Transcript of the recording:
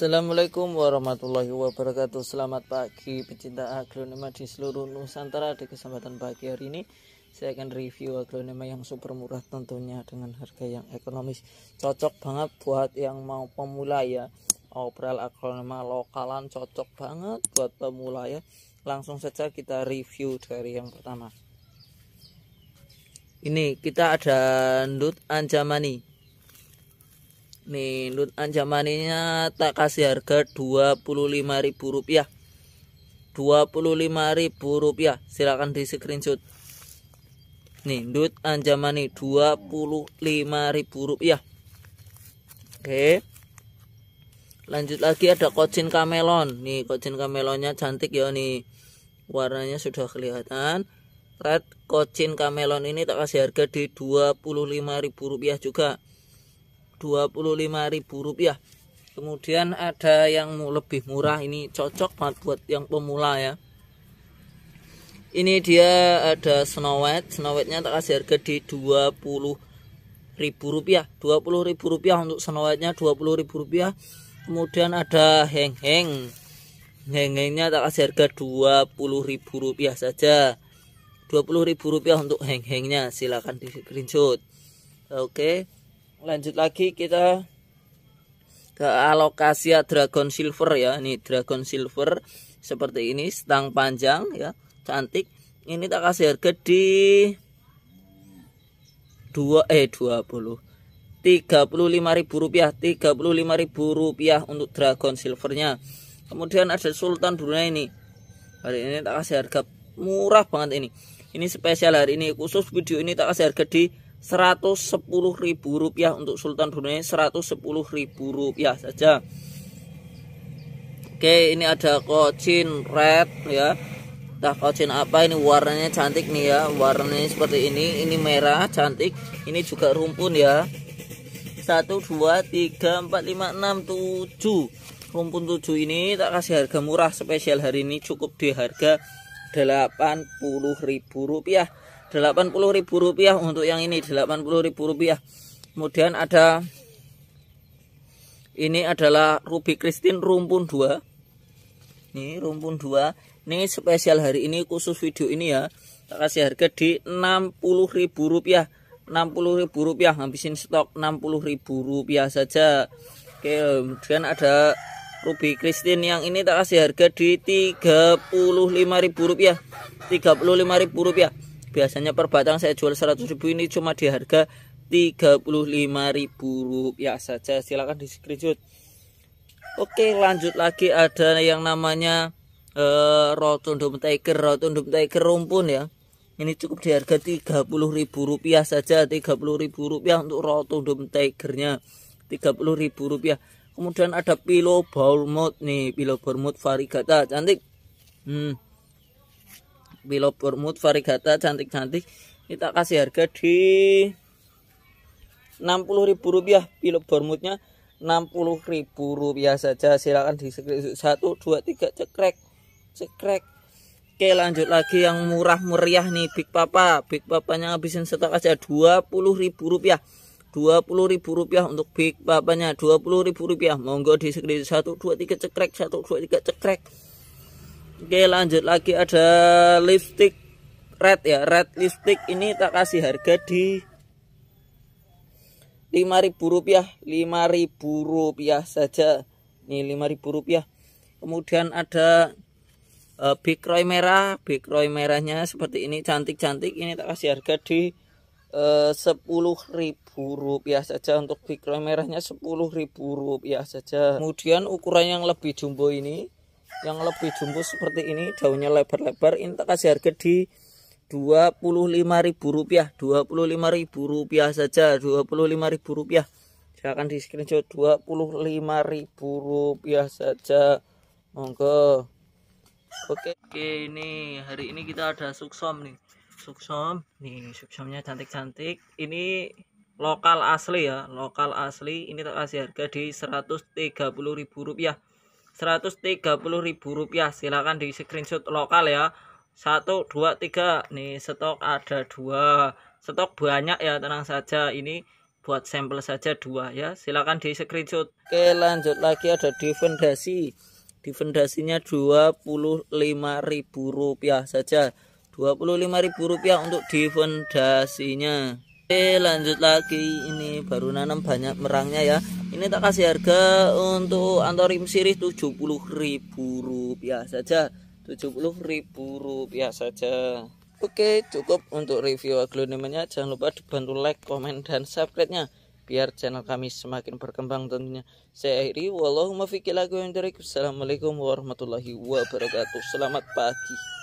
Assalamualaikum warahmatullahi wabarakatuh. Selamat pagi pecinta aglonema di seluruh Nusantara. Di kesempatan pagi hari ini Saya akan review aglonema yang super murah tentunya Dengan harga yang ekonomis Cocok banget buat yang mau pemula ya. Obral aglonema lokalan cocok banget buat pemula ya. Langsung saja kita review dari yang pertama. Ini kita ada Ndut Anjamani Nih, Lut anjamaninya tak kasih harga Rp25.000. Rp25.000. Silakan di screenshot. Nih, Lut anjamani Rp25.000. Oke. Lanjut lagi ada kocin kamelon. Nih, kocin kamelonnya cantik ya nih. Warnanya sudah kelihatan. Red kocin kamelon ini tak kasih harga di Rp25.000 juga. Rp25.000 kemudian ada yang lebih murah ini cocok banget buat yang pemula ya. Ini dia ada Snow White. Snow White-nya tak kasih harga di Rp20.000 Rp20.000 untuk Snow White-nya Rp20.000 kemudian ada Heng Heng Heng Hengnya tak kasih harga Rp20.000 saja. Rp20.000 untuk Heng Hengnya silahkan di screenshot. Oke lanjut lagi kita ke alokasi dragon silver ya. Ini dragon silver seperti ini stang panjang ya cantik. Ini tak kasih harga di 2 eh 20 Rp35.000 Rp35.000 untuk dragon silvernya. Kemudian ada sultan Brunei ini. Hari ini tak kasih harga murah banget ini. Ini spesial hari ini khusus video ini tak kasih harga di Rp110.000 untuk Sultan Brunei Rp110.000 saja. Oke ini ada kocin red ya. Nah kocin apa ini? Warnanya cantik nih ya. Warnanya seperti ini Ini merah cantik. Ini juga rumpun ya. 1, 2, 3, 4, 5, 6, 7 Rumpun 7 ini tak kasih harga murah. Spesial hari ini Cukup di harga Rp80.000 Rp80.000 untuk yang ini Rp80.000 kemudian ada ini adalah Ruby Christine rumpun 2 ini rumpun 2 ini spesial hari ini khusus video ini ya. Tak kasih harga di Rp60.000 Rp60.000 habisin stok Rp60.000 saja. Oke kemudian ada Ruby Christine yang ini tak kasih harga di Rp35.000 Rp35.000 biasanya per batang saya jual 100.000 ini cuma di harga Rp35.000 saja. Silahkan di screenshot. Oke lanjut lagi. Ada yang namanya uh, Rotundum Tiger. Rotundum Tiger rumpun ya. Ini cukup di harga Rp30.000 saja. Rp30.000 untuk Rotundum Tigernya. Rp30.000 kemudian ada Pilo Bournemouth nih. Pilo Bournemouth Varigata. Cantik. Hmm Bilo Bermud varigata cantik-cantik. Kita kasih harga di Rp60.000 Bilo Bermudnya Rp60.000 saja. Silakan di satu dua tiga cekrek. Cekrek. Oke lanjut lagi yang murah meriah nih Big Papa. Big Papanya ngabisin stok aja Rp20.000 Rp20.000 untuk Big Papanya. Rp20.000 monggo di satu dua tiga cekrek. Satu dua tiga cekrek Oke lanjut lagi ada lipstick red ya. Red lipstick ini tak kasih harga di Rp5.000 Rp5.000 saja. Ini Rp5.000 kemudian ada uh, Big Roy merah. Big Roy merahnya seperti ini. Cantik-cantik. Ini tak kasih harga di uh, Rp10.000 saja. Untuk Big Roy merahnya Rp10.000 saja. Kemudian ukuran yang lebih jumbo ini yang lebih jumbo seperti ini daunnya lebar-lebar ini tak kasih harga di Rp25.000 Rp25.000 saja Rp25.000 silahkan di screenshot Rp25.000 saja. Monggo. Oke oke ini hari ini kita ada suksom nih. Suksom nih suksomnya cantik-cantik. Ini lokal asli ya lokal asli. Ini tak kasih harga di Rp130.000 Rp130.000 silahkan di screenshot lokal ya. 1 2 3 nih stok ada dua. Stok banyak ya tenang saja. Ini buat sampel saja dua ya. Silakan di screenshot. Oke lanjut lagi. Ada defendasi. Defendasinya Rp25.000 saja. Rp25.000 untuk defendasinya. Oke lanjut lagi. Ini baru nanam banyak merangnya ya ini tak kasih harga untuk antorim sirih Rp70.000 saja. Rp70.000 saja. Oke cukup untuk review aglonemanya. Jangan lupa dibantu like komen dan subscribe nya biar channel kami semakin berkembang tentunya. Saya akhiri. Wallahumma Assalamualaikum warahmatullahi wabarakatuh. Selamat pagi